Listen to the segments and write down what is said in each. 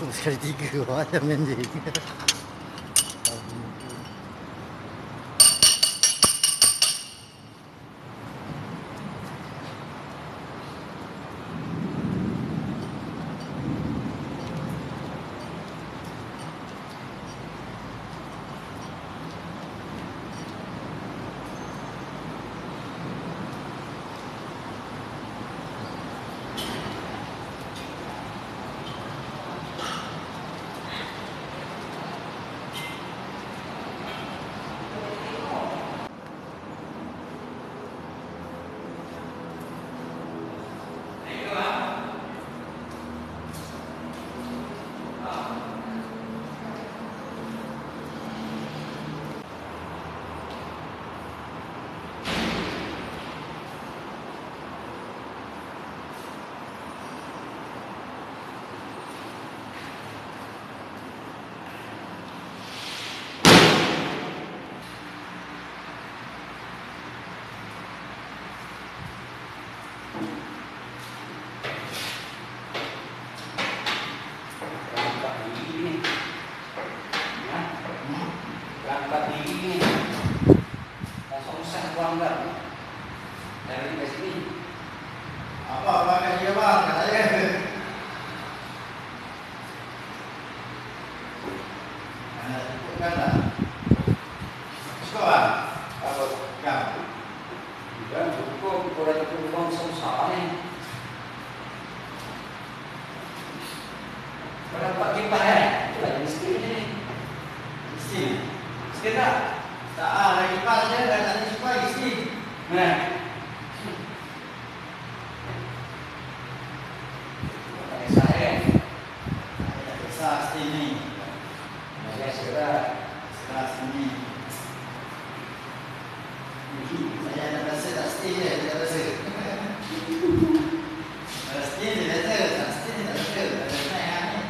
Fungsi tiga, macam mending. Berapa kipas eh? Itu lagi miskin ni. Mesti. Miskin tak? Tak ah lagi pas dia dah tak ada suka isi. Nah. Tak. Tak. Saya. Saya nak rasa tak stay je, tak rasa. Kalau stay dia rasa, tak dia tak rasa. Tak rasa yang ni.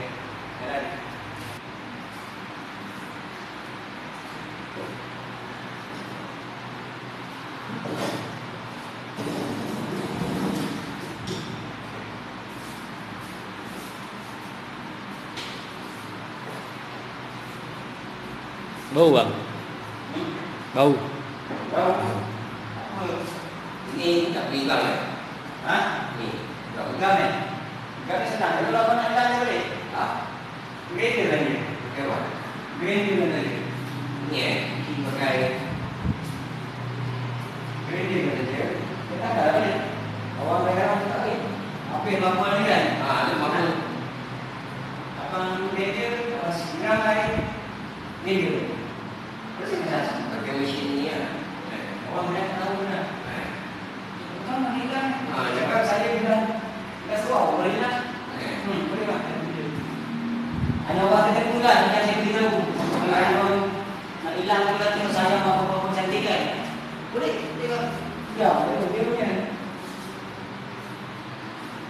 Okay. Jalan. Bau bang? Bau. Tahu? Ini tak bilang ya? Ha? Ni. Tak Pegang ni. ni. Pegang ni senang. Kalau nak boleh. Ha? Apa? Lagi. Ni eh. Kita pakai Kereta lagi. Kita tak ada. Awak tak lagi. Apa yang lama ni kan? Ah, ni sekarang lagi. Ni dia. Bersih tak? Pakai mesin ni ya. Orang banyak tahu dah. Eh. Kan ni kan? Ah, Cakap saya bilang. Dah suruh, boleh tak? Eh. Hmm, boleh tak? Hanya awak kata pula, jangan saya beritahu. Kalau ada orang nak hilang pula tengok saya apa-apa cantik kan? Boleh? Dia kata, ya, betul, dia punya.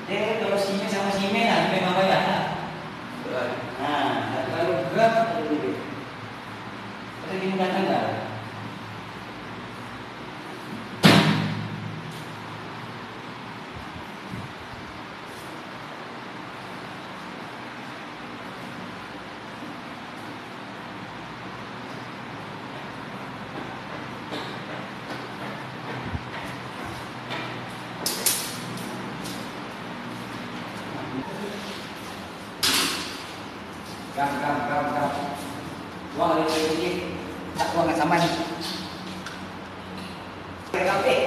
Dia kalau simen sama simen lah, dia memang bayar lah. Betul. Ha, tak terlalu berat, tak terlalu lebih. Pasal dia mudah tanggal. Kam, kam, kam, kam. Buang dari sini sikit. Tak buang kat saman. Kena kampek.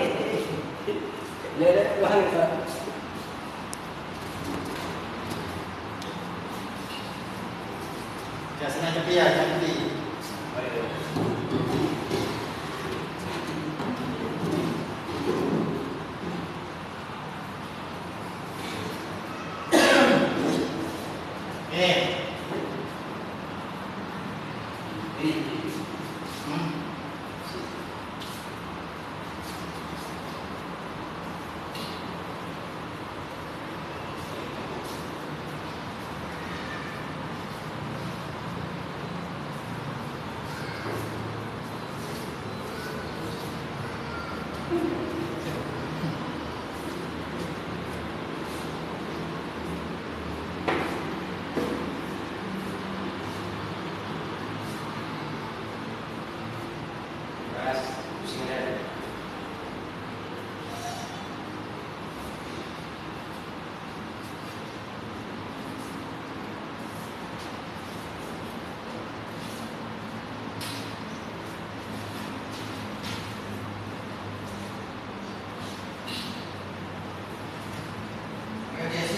Dia dah buang kat saman. Jangan senang tepi lah, jangan tepi. Thank mm -hmm. you.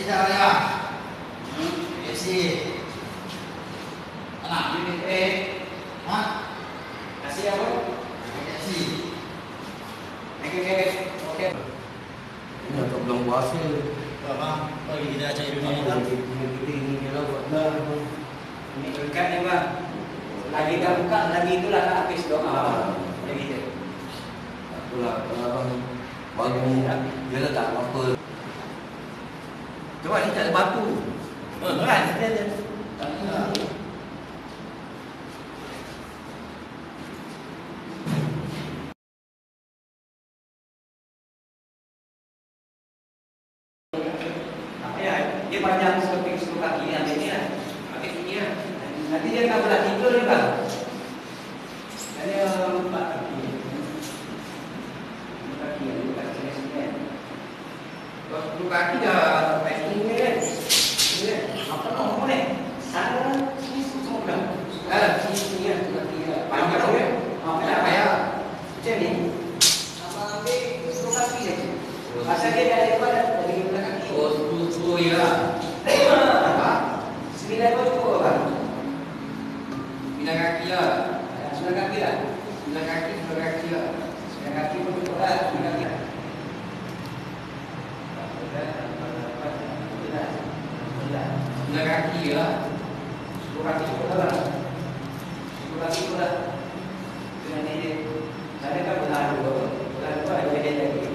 Dah ya. FC. Anak unit A. Ha? Kasih apa? FC. Okey, okey. Okey. Ini untuk belum puasa. Bang, bagi kita cari dunia ni Kita tak? kita ini kalau buat dah. Ini berkat ni bang. Lagi dah buka, lagi itulah nak habis doa. Jadi tu. Itulah abang bagi dia letak apa. Cuba ni tak ada batu. Kan? Ada ada. Tak ada. Apa ya? Dia panjang seperti sepuluh kaki ni, ambil ni lah. Ambil sini lah. Nanti dia akan belah tiga ni bang. Ada empat kaki. Empat kaki, ada empat kaki yang sini kan. Kalau sepuluh kaki dah sampai sini ni kan. Sini kan. Apa nak ni? Sana, sini semua dah. Ah, sini sini kan, sepuluh kaki lah. Panjang tu kan? Ah, panjang payah. Macam ni. Abang ambil sepuluh kaki saja. Oh, ya. Ha? Kan? Lah. Lah. Lah. Lah. Lah. Lah. Lah. Kan.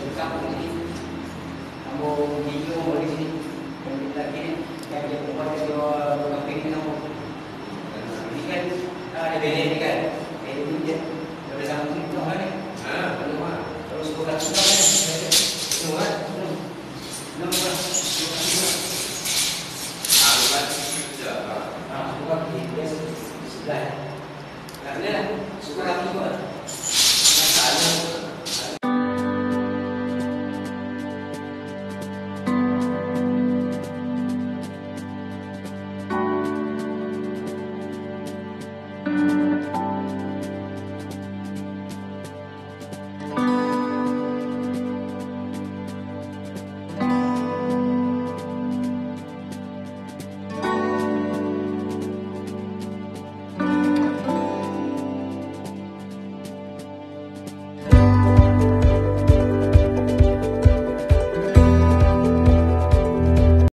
Suka pun hijau pun di sini. Yang di lagi. Yang dia buat dia ni nombor. Ini kan ah, ada beda ni kan.